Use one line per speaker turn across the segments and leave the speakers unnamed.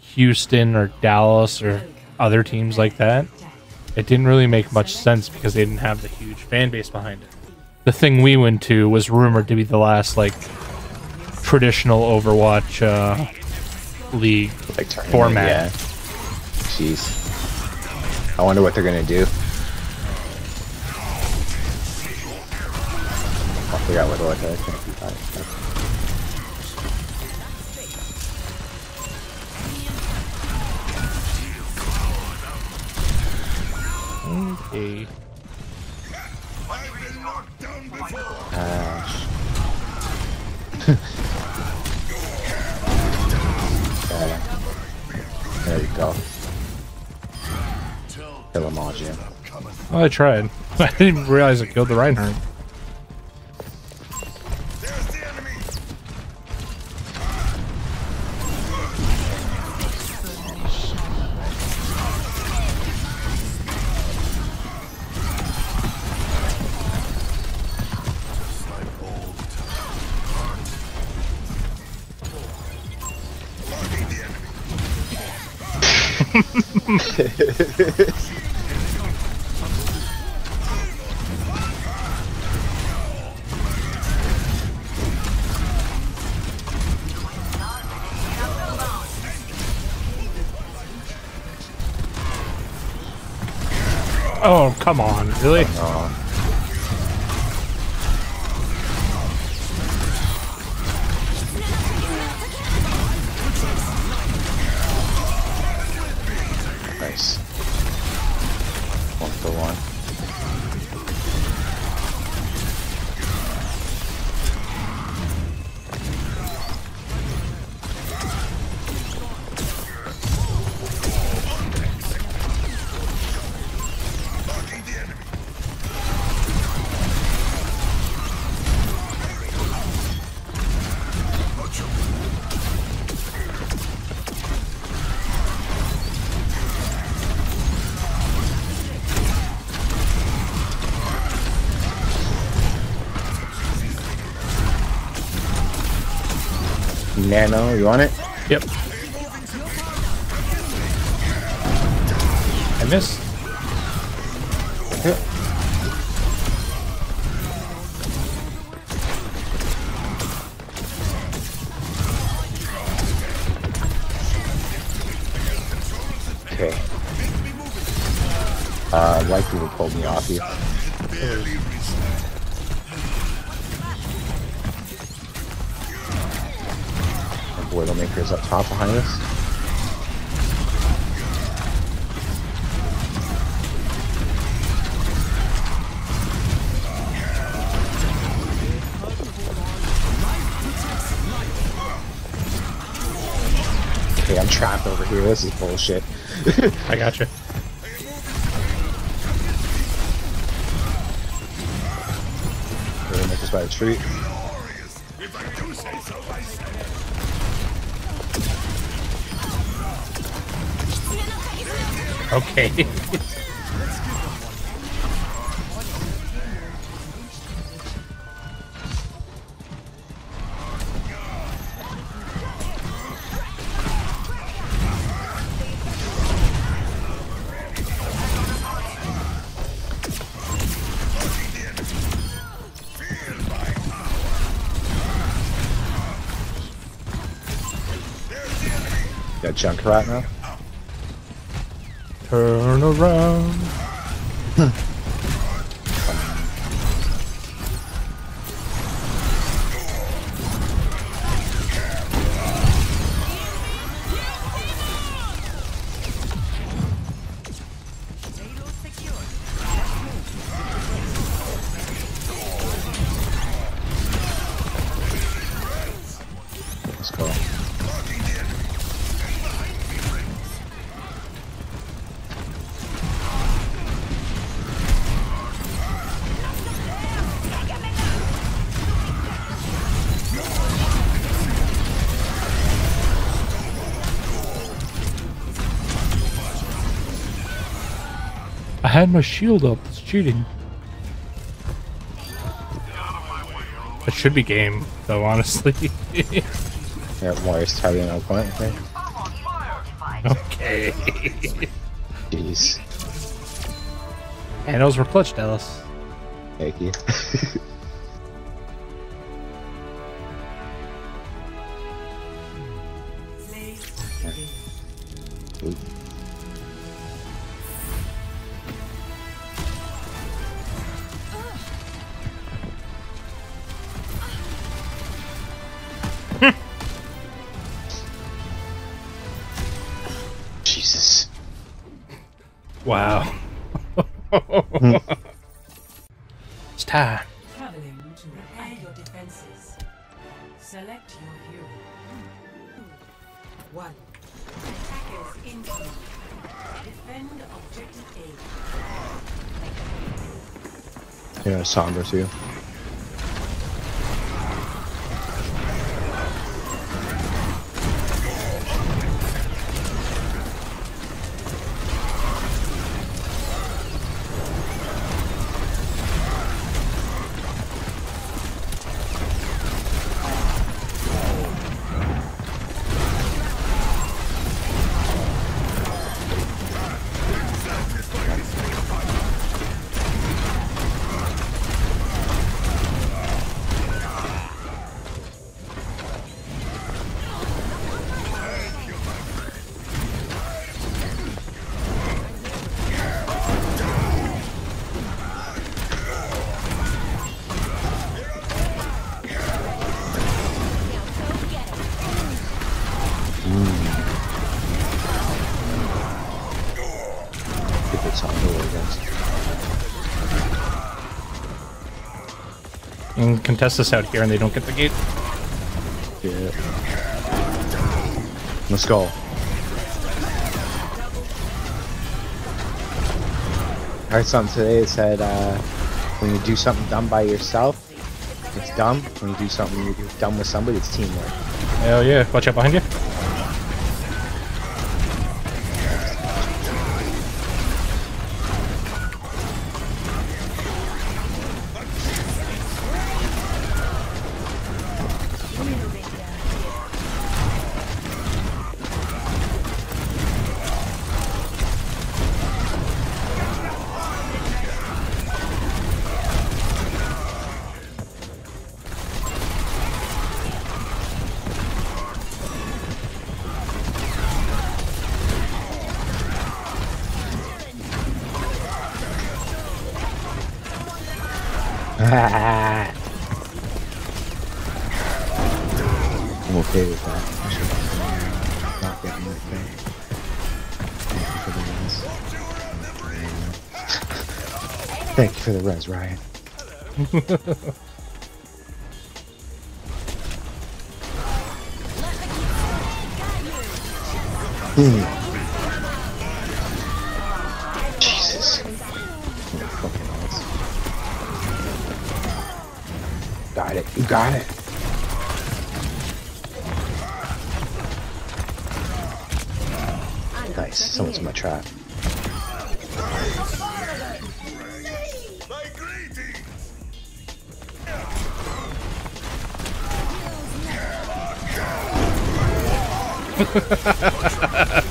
Houston or Dallas or other teams like that, it didn't really make much sense because they didn't have the huge fan base behind it. The thing we went to was rumored to be the last like traditional Overwatch uh, league
Like tournament,
format.
Yeah. Jeez. I wonder what they're gonna do. I forgot what it was.
Okay.
Ash. Yeah. There you go. Kill them all, Jim.
Well, I tried. I didn't realize I killed the Reinhardt. Oh, come on. Really?
Oh, nice. Nano, you want it?
Yep. I missed.
Okay. Uh, likely to pull me off you. The Boilermaker's up top behind us. Okay, I'm trapped over here. This is bullshit.
I got you.
Boilermaker's by the
Okay.
Got Junkrat now.
Turn around. had my shield up. It's cheating. It should be game, though, honestly.
Yeah, Warriors targeting no point, I think.
Okay.
Jeez.
And those were clutch, Dallas.
Thank you. Oop.
Wow. it's time.
Traveling to repair your defenses. Select your hero. One. Attackers incoming. Defend objective A.
Yeah, Sombra too. If it's Sombra against.
You can contest this out here and they don't get the gate.
Yeah. Let's go. I heard something today that said uh, when you do something dumb by yourself, it's dumb. When you do something dumb with somebody, it's teamwork.
Hell yeah. Watch out behind you.
I'm okay with that. I should not getting that thing. Thank you for the res. Thank you for the res, Ryan. Hmm. You got it. Nice. Someone's in my trap.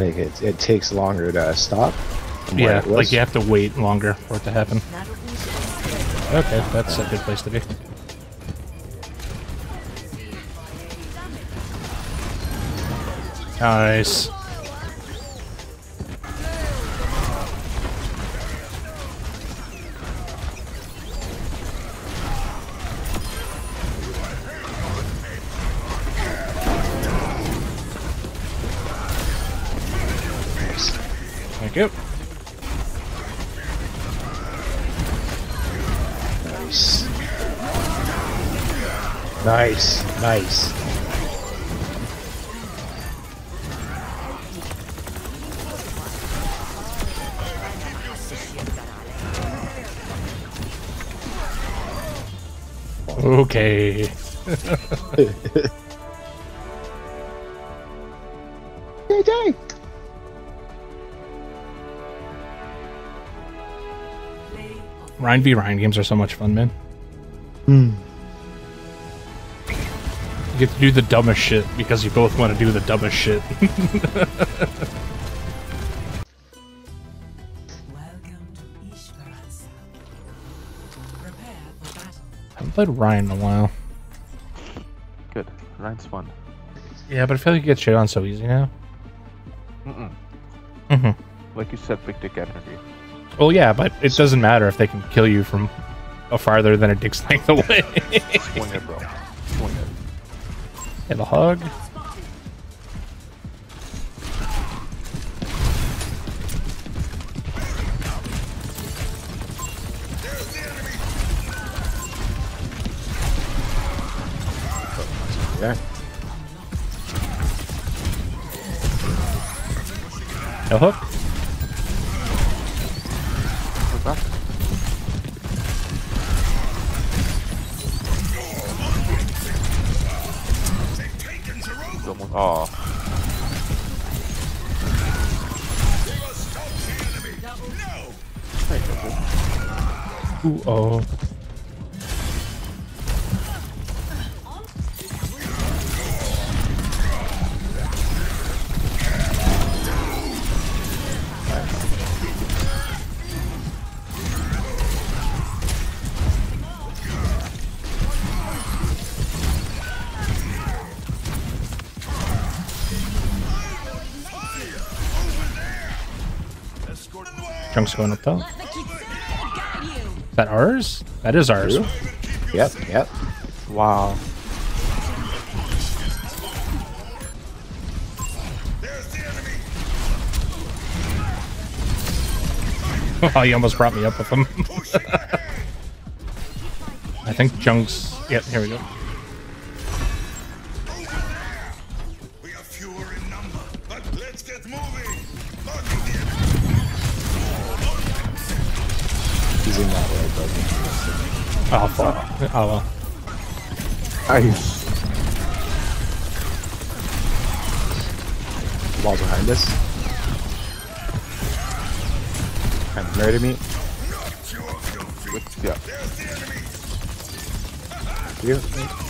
Like it, it takes longer to stop.
Yeah, like you have to wait longer for it to happen. Okay, that's a good place to be. Nice.
Nice.
Thank you.
Nice. Nice. Nice.
Okay. Rein v Rein games are so much fun, man.
Hmm.
You get to do the dumbest shit because you both want to do the dumbest shit.
welcome to Esperança. Prepare for battle.
I haven't played Rein in a while.
Good. Rein's fun.
Yeah, but I feel like you get shit on so easy now.
Mm-mm.
Mm-hmm.
Like you said, big dick energy.
Well, yeah, but it doesn't matter if they can kill you from a farther than a dick's length away.
Swing it, bro. Swing it.
Have a hug.
Yeah.
No hook. Ooh, oh. Chunks going up top. Is that ours? That is ours.
True. Yep, yep.
Wow.
Oh, you almost brought me up with him. I think Chunks. Yep, here we go.
We are fewer in number, but let's get moving.
He's in that way, buddy.
Oh, fuck. Oh, well.
Nice.
Walls behind us. Kind of murder me.
With, yeah.
You.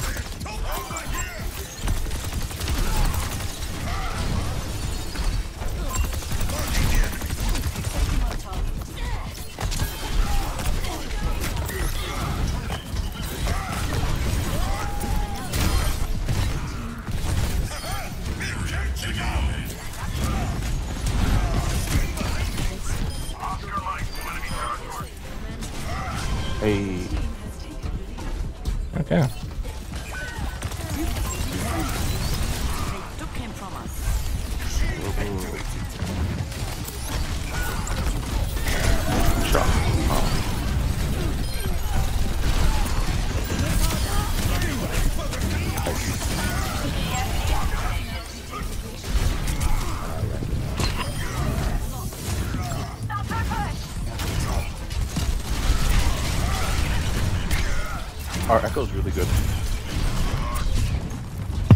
Our echo's really good.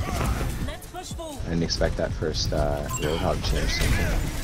I didn't expect that first uh, Roadhog change something.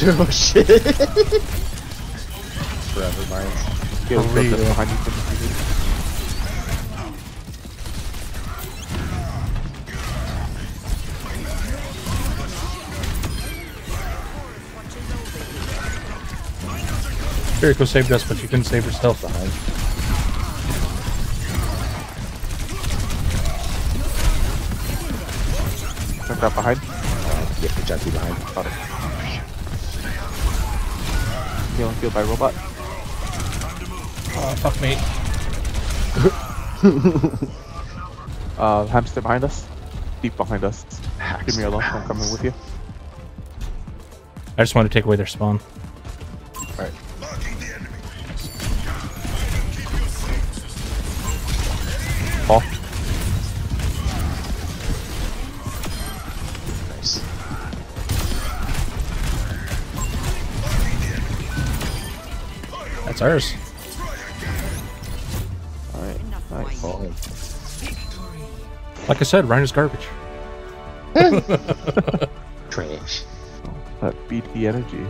oh
shit. Forever mines.
Get oh,
really?
behind you from the
Jericho saved us, but you couldn't save yourself
behind.
Check that behind?
Uh, yeah, the junkie behind.
Got it. Heal, heal by robot.
Oh, fuck me.
Uh, hamster behind us. Deep behind us. Leave me alone. I'm coming with you.
I just want to take away their spawn. That's ours.
Alright. Nice.
Oh,
Like I said, Rein is garbage.
trash.
That beat the energy.